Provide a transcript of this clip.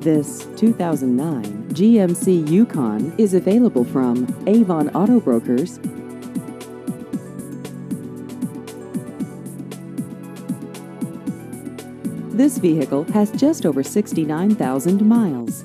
This 2009 GMC Yukon is available from Avon Auto Brokers. This vehicle has just over 69,000 miles.